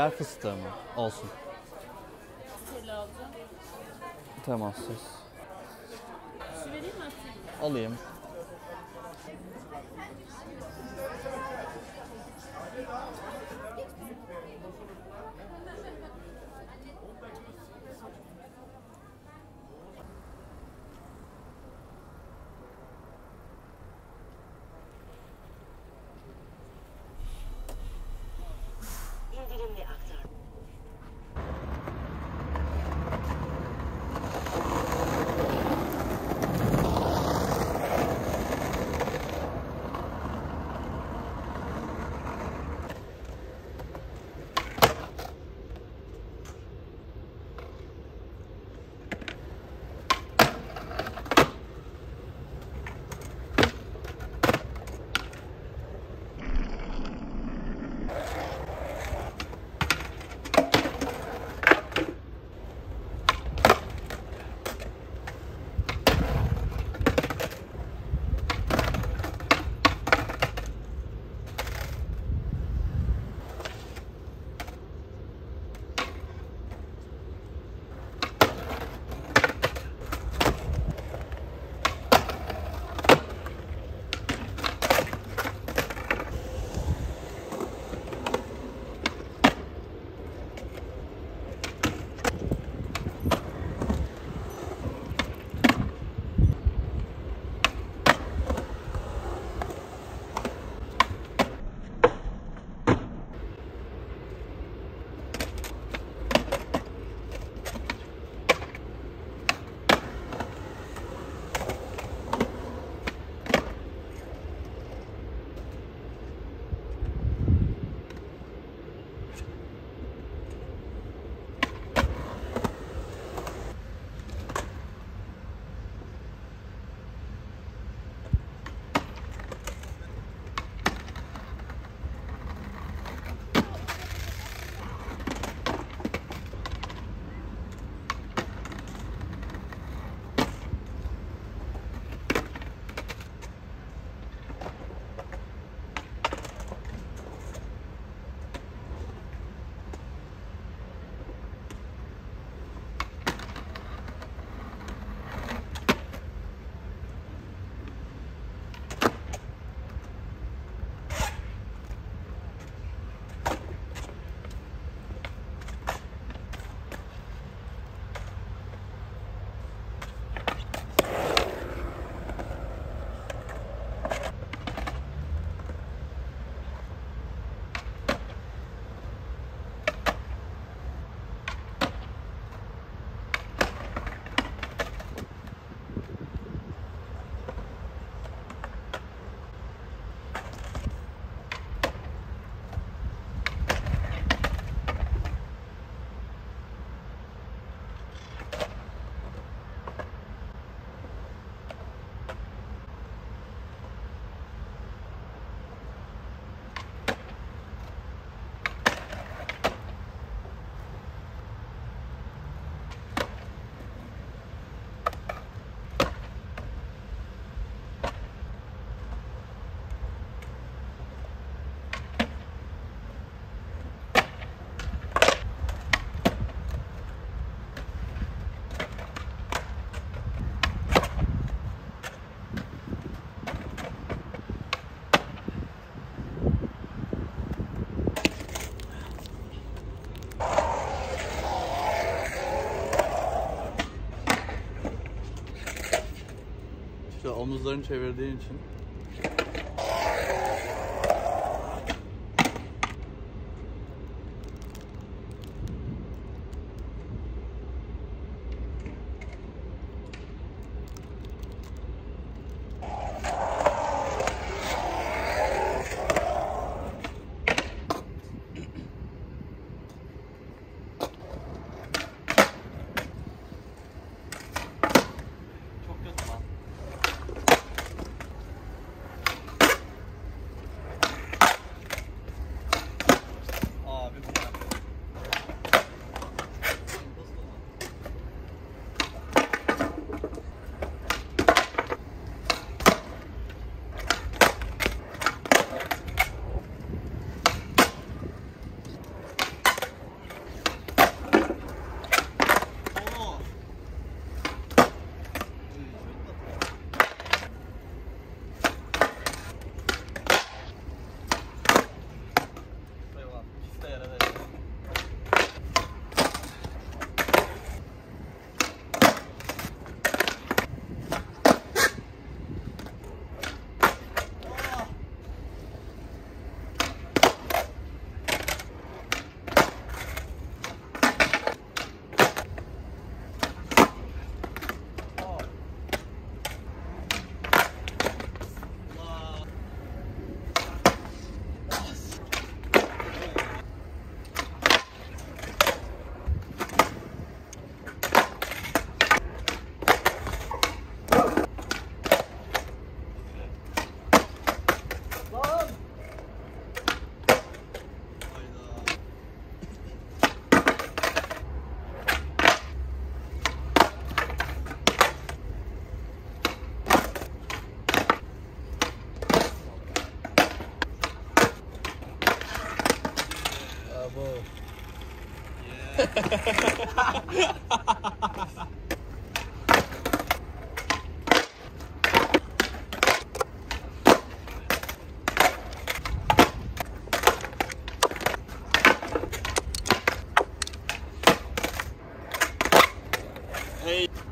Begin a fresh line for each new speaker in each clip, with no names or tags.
Yer fıstığı mı? Olsun.
Nutella alacağım.
Temassız.
Şu vereyim mi?
Alayım. Omuzlarını çevirdiğin için. elbow. Yeah. hey.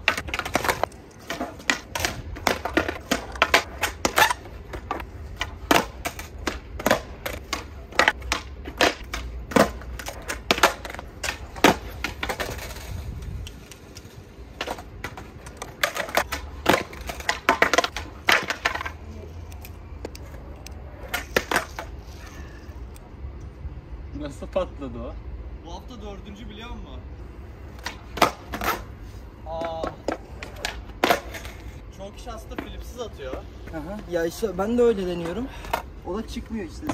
Patladı o?
Bu hafta dördüncü biliyor musun?
Aa.
Çok kişi aslında Philips'iz atıyor.
Aha. Ya işte ben de öyle deniyorum. O da çıkmıyor işte.